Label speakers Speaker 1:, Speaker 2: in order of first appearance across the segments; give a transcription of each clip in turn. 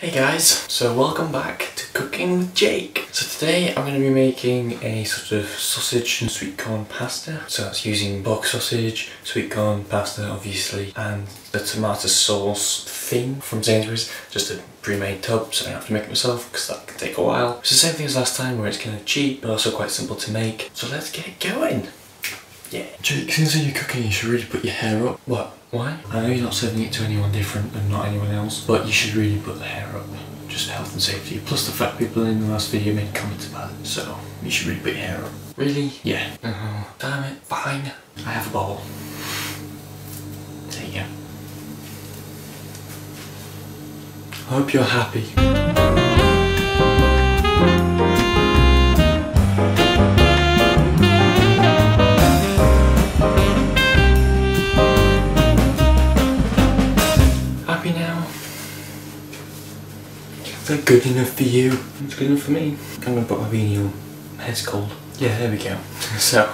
Speaker 1: Hey guys, so welcome back to Cooking with Jake. So today I'm going to be making a sort of sausage and sweet corn pasta. So that's using bog sausage, sweet corn, pasta obviously, and the tomato sauce thing from Sainsbury's. Just a pre-made tub so I don't have to make it myself because that can take a while. It's the same thing as last time where it's kind of cheap but also quite simple to make. So let's get going. Yeah. Jake, since you're cooking you should really put your hair up. What? Why? I know you're not serving it to anyone different and not anyone else, but you should really put the hair up. Just health and safety. Plus the fact people in the last video made comments about it, so you should really put your hair up. Really? Yeah. Uh-huh. Damn it. Fine. I have a bowl. There you go. I hope you're happy. That good enough for you? It's good enough for me. I'm gonna put my beanie on. My head's cold. Yeah, there we go. so,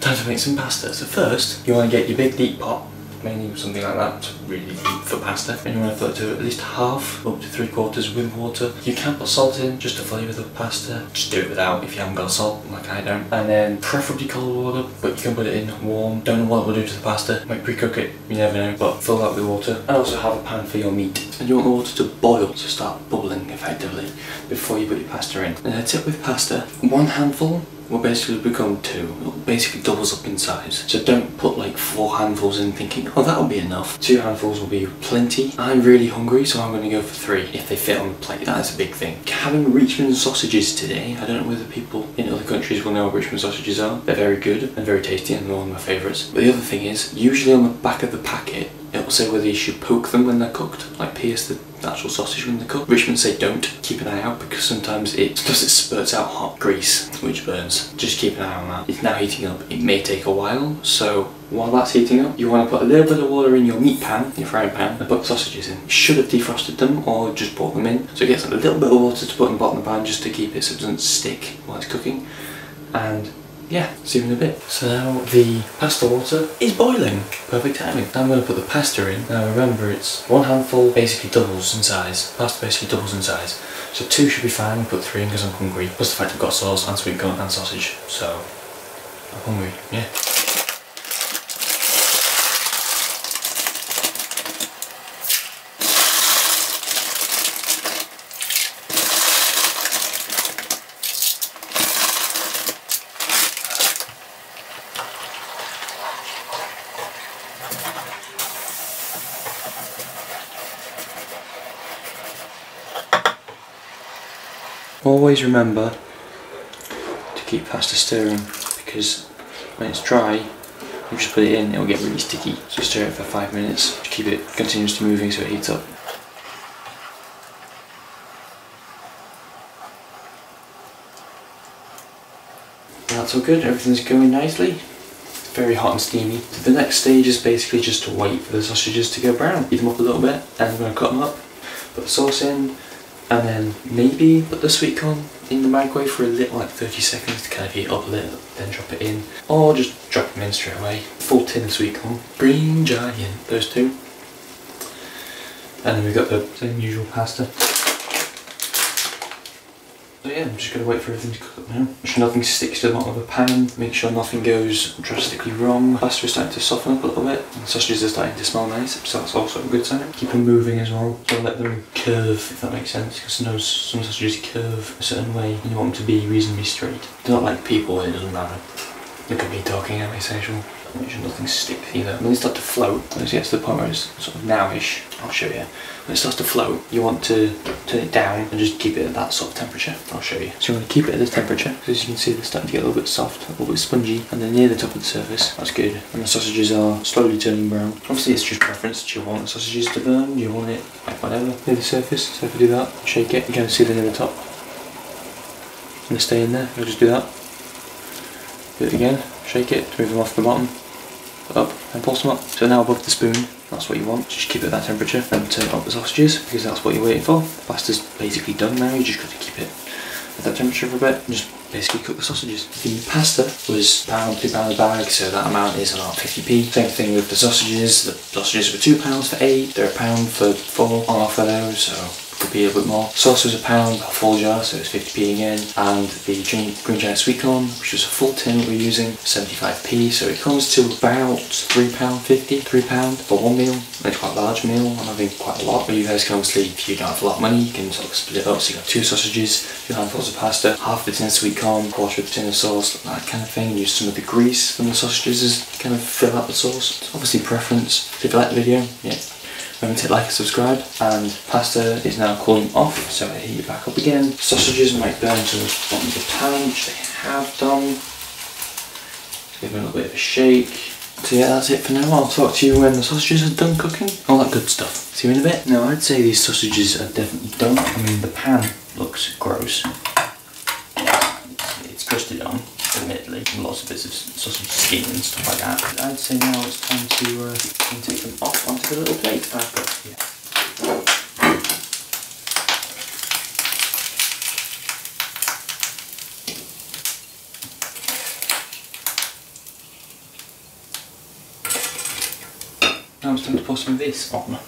Speaker 1: time to make some pasta. So first, you want to get your big deep pot, mainly something like that, really for pasta. And you want to fill it to at least half, up to three quarters with water. You can put salt in just to flavour the pasta. Just do it without if you haven't got salt, like I don't. And then preferably cold water, but you can put it in warm. Don't know what it will do to the pasta. Might pre-cook it, you never know. But fill that with water. And also have a pan for your meat. And you want the water to boil, to start bubbling effectively, before you put your pasta in. And a tip with pasta, one handful will basically become two. It basically doubles up in size. So don't put like four handfuls in thinking, oh that'll be enough. Two handfuls will be plenty. I'm really hungry so I'm going to go for three if they fit on the plate. That is a big thing. Having Richmond sausages today, I don't know whether people in other countries will know what Richmond sausages are. They're very good and very tasty and they're one of my favourites. But the other thing is, usually on the back of the packet it will say whether you should poke them when they're cooked, like pierce the actual sausage when they're cooked. Richmond say don't. Keep an eye out because sometimes it because it spurts out hot grease which burns. Just keep an eye on that. It's now heating up. It may take a while, so while that's heating up, you want to put a little bit of water in your meat pan, your frying pan, and put the sausages in. You should have defrosted them or just brought them in. So it gets a little bit of water to put in the bottom of the pan just to keep it so it doesn't stick while it's cooking. And yeah, see you in a bit. So now the pasta water is boiling. Perfect timing. Now I'm going to put the pasta in. Now remember it's one handful basically doubles in size. Pasta basically doubles in size. So two should be fine. I'll put three in because I'm hungry. Plus the fact I've got sauce and sweet corn and sausage. So I'm hungry, yeah. Always remember to keep pasta stirring because when it's dry, you just put it in, it'll get really sticky. So stir it for five minutes, just keep it continuously moving so it heats up. That's all good, everything's going nicely. Very hot and steamy. The next stage is basically just to wait for the sausages to go brown. Heat them up a little bit and I'm going to cut them up, put the sauce in, and then maybe put the sweet corn in the microwave for a little, like 30 seconds to kind of heat up a little, then drop it in, or just drop them in straight away. Full tin of sweet corn, green giant, those two. And then we've got the same usual pasta. So yeah, I'm just going to wait for everything to cook up now. Make sure nothing sticks to the bottom of the pan. Make sure nothing goes drastically wrong. Pasta is starting to soften up a little bit. And sausages are starting to smell nice, so that's also a good sign. Keep them moving as well. So let them curve, if that makes sense. Because sometimes some sausages curve a certain way and you want them to be reasonably straight. They're not like people, it doesn't matter. Look at me talking, essential? Make sure nothing sticks either. When they start to float, when it gets to the point where it's sort of nowish, I'll show you. When it starts to float, you want to turn it down and just keep it at that sort of temperature. I'll show you. So you want to keep it at this temperature, as you can see they're starting to get a little bit soft, a little bit spongy, and they're near the top of the surface. That's good. And the sausages are slowly turning brown. Obviously it's just preference. Do you want the sausages to burn? Do you want it like whatever near the surface? So if I do that, shake it, you can see they're near the top. And they stay in there. I'll just do that. Do it again, shake it to move them off the bottom, up and pulse them up. So now above the spoon, that's what you want. Just keep it at that temperature and turn up the sausages because that's what you're waiting for. The pasta's basically done now, you just got to keep it at that temperature for a bit and just basically cook the sausages. The pasta was pound, two pound a bag, so that amount is about 50p. Same thing with the sausages. The sausages were two pounds for eight, they're a pound for four on offer those, so 50p a bit more. Sauce was a pound, a full jar, so it's 50p again. And the green giant sweet corn, which was a full tin we're using, 75p. So it comes to about £3.50, £3 for one meal. It's quite a large meal. I'm having quite a lot. But you guys can obviously, if you don't have a lot of money, you can sort of split it up. So you got two sausages, two handfuls of pasta, half the tin of sweet corn, quarter of the tin of sauce, that kind of thing. Use some of the grease from the sausages as kind of fill out the sauce. It's obviously preference. If you like the video, yeah, Remember to like and subscribe and pasta is now cooling off so I heat it back up again. Sausages might burn to the bottom of the pan which they have done. Give them a little bit of a shake. So yeah that's it for now. I'll talk to you when the sausages are done cooking. All that good stuff. See you in a bit. Now I'd say these sausages are definitely done. I mean the pan looks gross. It's crusted on admittedly, and lots of bits of sausage skin and stuff like that. I'd say now it's time to, uh, take them off onto the little plate I've got here. Now it's time to pour some of this on.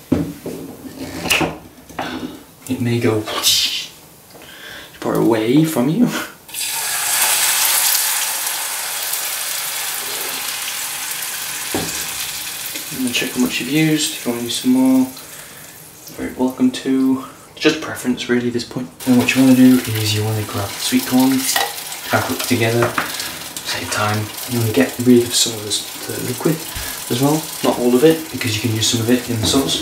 Speaker 1: It may go far away from you. check how much you've used. If you want to use some more, very welcome to. Just preference really at this point. And what you want to do is you want to grab the sweet corn, wrap it together, save time. You want to get rid of some of the liquid as well, not all of it, because you can use some of it in the sauce.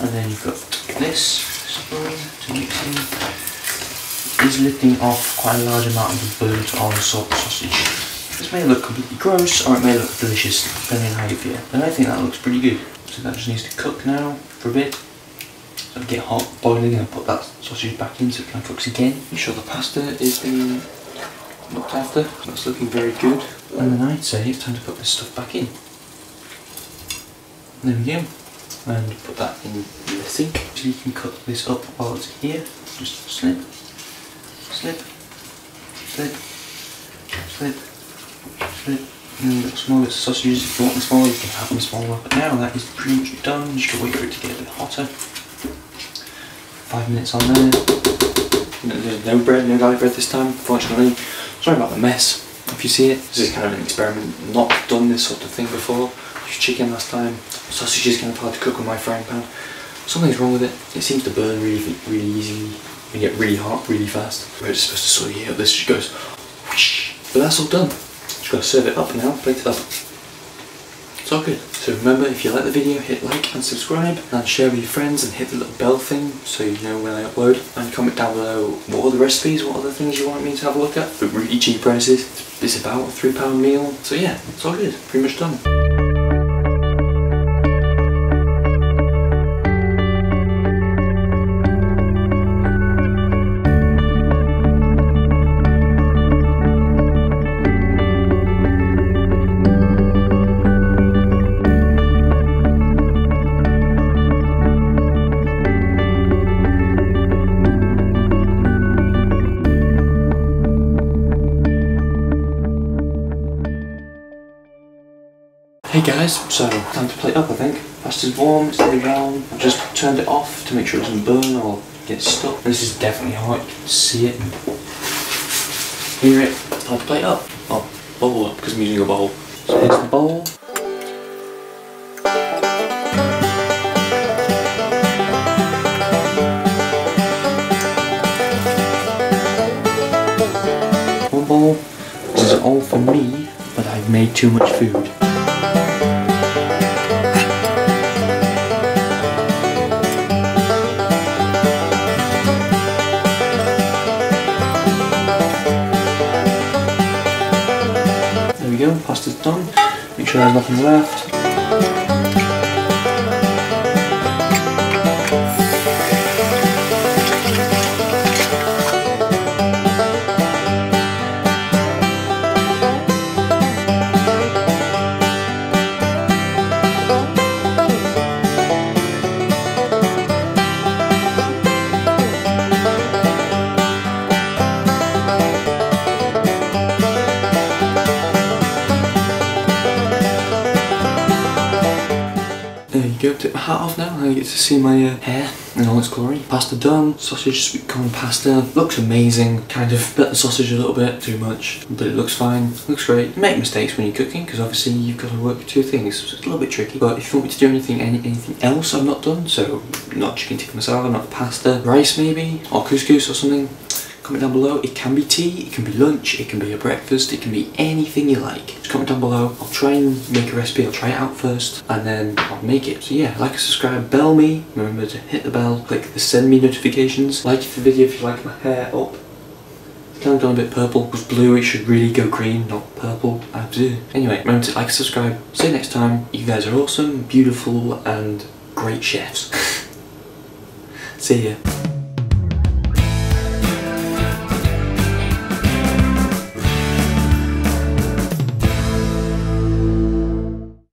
Speaker 1: And then you've got this spoon to mix in is lifting off quite a large amount of the blood on the sausage. This may look completely gross or it may look delicious depending on how you feel. But I think that looks pretty good. So that just needs to cook now for a bit. So get hot, boiling and put that sausage back in so it can cook again. Make sure the pasta is being looked after. That's looking very good. And then I'd say it's time to put this stuff back in. There we go. And put that in the sink. So you can cut this up while it's here. Just slip slip, slip, slip, slip. And little small bits sausages, if you want them small, you can have them smaller. But now that is pretty much done, just wait for it to get a bit hotter. Five minutes on there. There's no bread, no garlic bread this time, unfortunately. Sorry about the mess. If you see it, this is kind of an experiment. Not done this sort of thing before. Chicken last time. sausages kind of hard to cook with my frying pan. Something's wrong with it. It seems to burn really, really easily and get really hot really fast. We're just supposed to sort of heat up this, she goes whoosh. But that's all done. Just gotta serve it up now, plate it up. It's all good. So remember, if you like the video, hit like and subscribe, and share with your friends, and hit the little bell thing so you know when I upload. And comment down below what other recipes, what other things you want me to have a look at for really cheap prices. It's about a £3 meal. So yeah, it's all good. Pretty much done. Hey guys, so time to plate up I think. Pasta's warm, it's nearly brown. I've just turned it off to make sure it doesn't burn or get stuck. This is definitely hot, you can see it hear it. Time to plate up. Oh, bowl up because I'm using a bowl. So here's the bowl. One bowl. This is all for me, but I've made too much food. Pasta's done. Make sure there's nothing left. Go. Take my hat off now. I get to see my uh, hair in all its glory. Pasta done. Sausage sweet corn pasta. Looks amazing. Kind of bit the sausage a little bit too much, but it looks fine. Looks great. You make mistakes when you're cooking because obviously you've got to work with two things. So it's a little bit tricky. But if you want me to do anything, any, anything else I've not done, so not chicken tikka masala, not pasta, rice maybe, or couscous or something, comment down below. It can be tea, it can be lunch, it can be a breakfast, it can be anything you like. Just comment down below. I'll try and make a recipe, I'll try it out first, and then I'll make it. So yeah, like and subscribe, bell me, remember to hit the bell, click the send me notifications, like the video if you like my hair up. Kind of gone a bit purple. It was blue, it should really go green, not purple. Anyway, remember to like and subscribe. See you next time. You guys are awesome, beautiful, and great chefs. See ya.